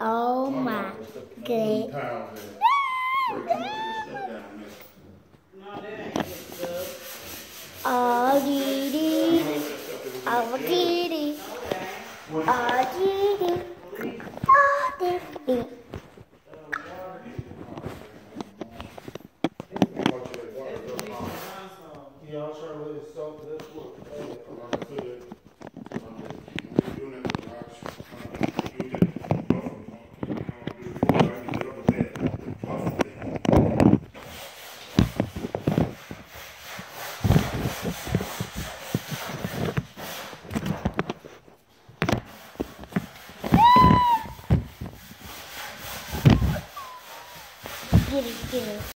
Oh my good. Oh dee dee. Oh dee dee. Oh dee dee. Oh dee dee. Y'all try to let it soak, that's what, Get it.